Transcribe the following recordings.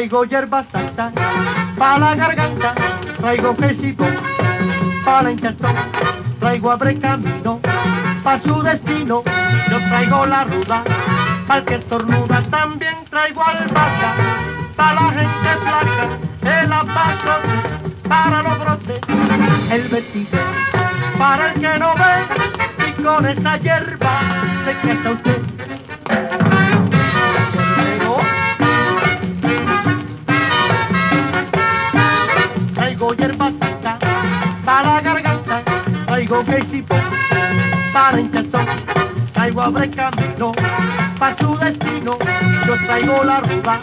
Traigo hierba santa para la garganta, traigo quesito para la hinchazón, traigo abre camino para su destino. Yo traigo la ruda para que estornuda, también traigo albahaca para la gente flaca, el apazote para los brotes, el vestido para el que no ve y con esa hierba se casa usted. Quesito para hinchazón, traigo abre camino para su destino, yo traigo la ruda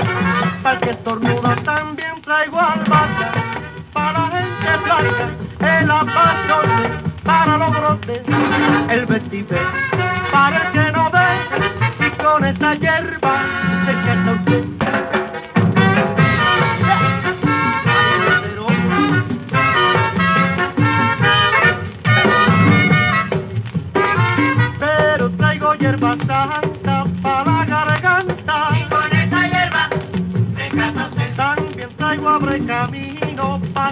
para que estornuda, también traigo albahaca para gente blanca, el apasiones para los brotes, el vestido para la garganta. Y con esa hierba se casa usted. También traigo abre camino para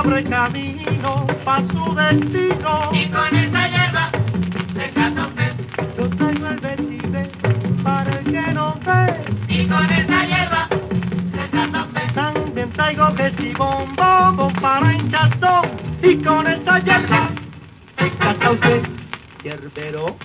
abre camino para su destino. Y con esa hierba se casa usted. Yo traigo el vestido para el que no ve. Y con esa hierba se casa usted. También traigo que si bombón para hinchazón. Y con esa hierba se casa usted, hierbero.